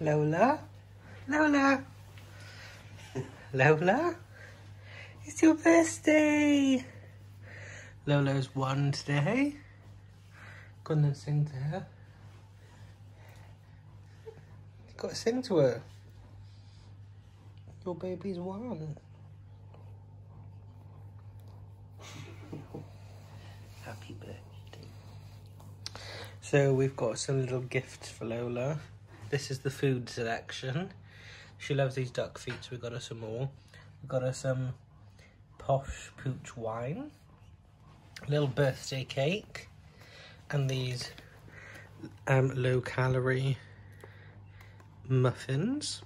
Lola? Lola? Lola? It's your birthday! Lola's one today. Go and sing to her. You gotta sing to her. Your baby's one. Happy birthday. So we've got some little gifts for Lola. This is the food selection. She loves these duck feet, so we got her some more. We got her some posh pooch wine, a little birthday cake, and these um, low calorie muffins.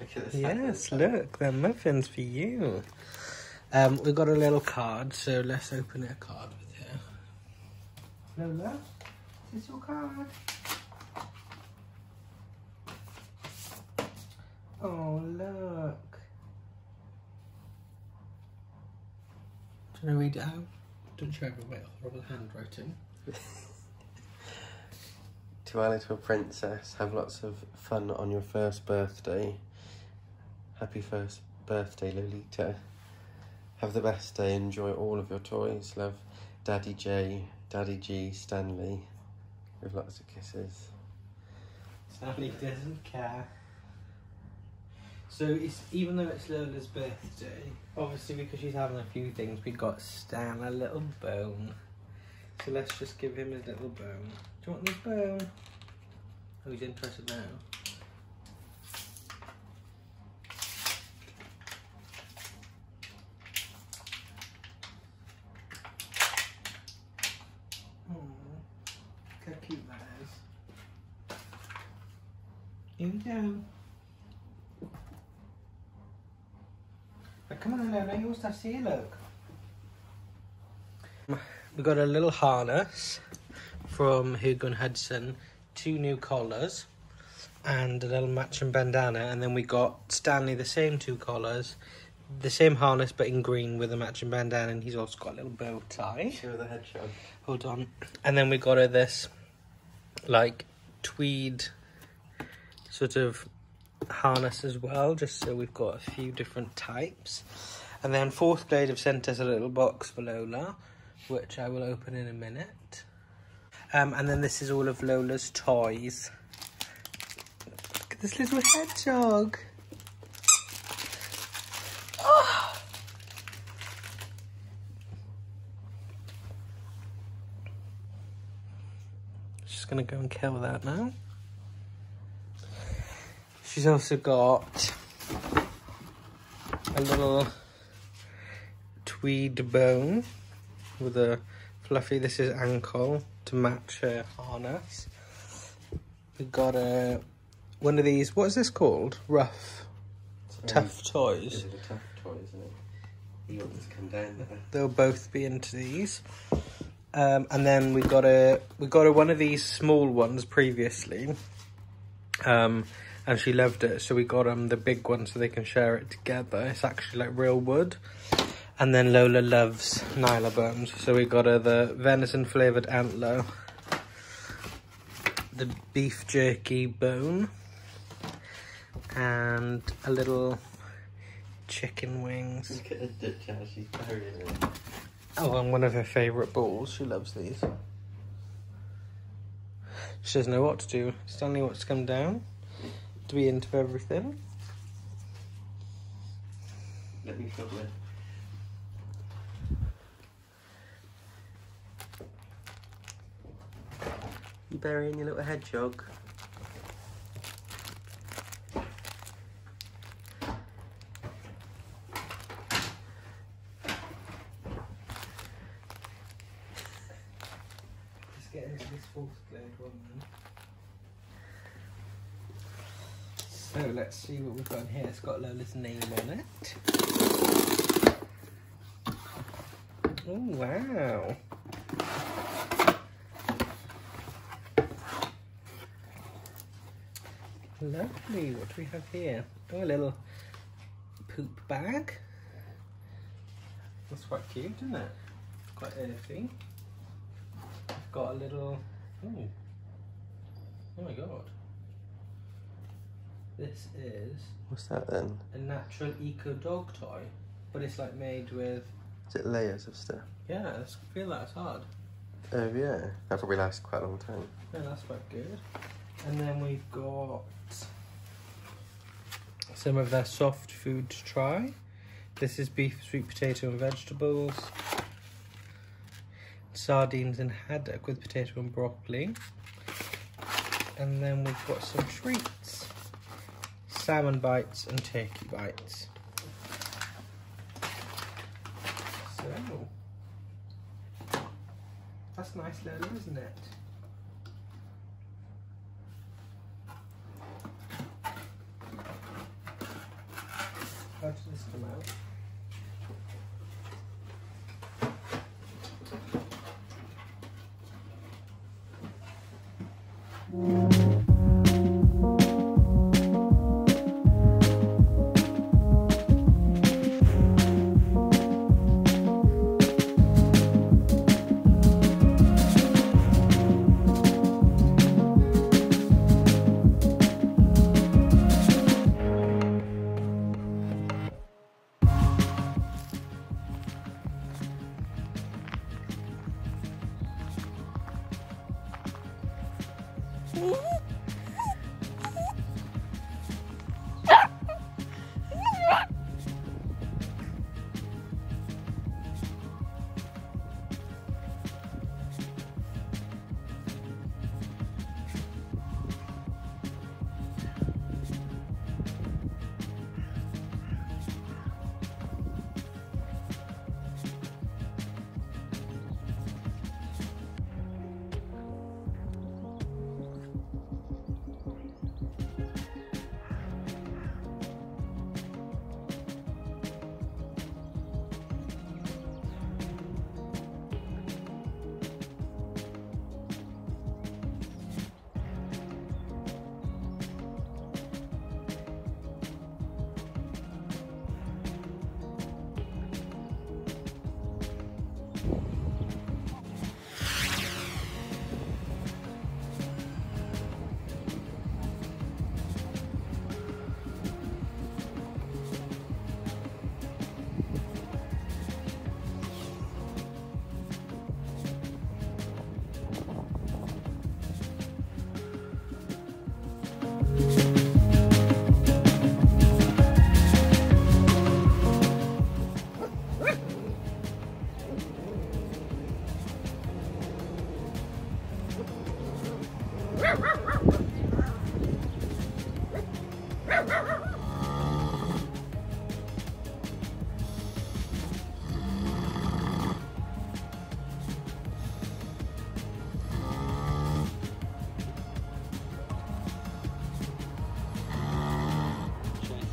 Look at this. Yes, look, they're muffins for you. Um, we've got a little card, so let's open a card with her. Lola, is this your card? Oh, look. Do you want to read it out? Don't you ever write horrible handwriting? To our little princess, have lots of fun on your first birthday. Happy first birthday, Lolita. Have the best day, enjoy all of your toys. Love Daddy J, Daddy G, Stanley. With lots of kisses. Stanley doesn't care. So it's even though it's Lola's birthday, obviously because she's having a few things, we got Stan a little bone. So let's just give him his little bone. Do you want this bone? Oh, he's interested now. Hmm. Is. Here we go. But come on, Lola, you also see look. We got a little harness from Hugo and Hudson, two new collars, and a little matching bandana. And then we got Stanley the same two collars, the same harness but in green with a matching bandana, and he's also got a little bow tie. Show the hedgehog. Hold on. And then we got her this like tweed sort of harness as well, just so we've got a few different types. And then Forthglade have sent us a little box for Lola, which I will open in a minute. Um, and then this is all of Lola's toys. Look at this little hedgehog. Oh. She's gonna go and kill that now. She's also got a little tweed bone with a fluffy, this is ankle to match her harness. We've got a, one of these, what is this called? Rough, tough toys. is a tough toy, isn't it? You want this to come down there. They'll both be into these. Um, and then we got a we got a one of these small ones previously, um, and she loved it. So we got um the big one so they can share it together. It's actually like real wood. And then Lola loves Nylabones, so we got her the venison flavored antler, the beef jerky bone, and a little chicken wings. Look at the ditch how she's burying it. Oh, and one of her favourite balls. She loves these. She doesn't know what to do. Stanley wants to come down to be into everything. Let me feel it. You burying your little hedgehog? Let's get into this fourth grade one then. So let's see what we've got in here. It's got Lola's name on it. Oh wow. Lovely. What do we have here? Oh, a little poop bag. That's quite cute, isn't it? Quite earthy. Got a little. Oh. Oh my god. This is What's that then? a natural eco dog toy, but it's like made with. Is it layers of stuff? Yeah, I feel that's hard. Oh yeah, that probably lasts quite a long time. Yeah, that's quite good. And then we've got some of their soft food to try. This is beef, sweet potato, and vegetables. Sardines and haddock with potato and broccoli. And then we've got some treats salmon bites and turkey bites. So, that's nice little, isn't it? Ruff,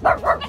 Ha ha ha!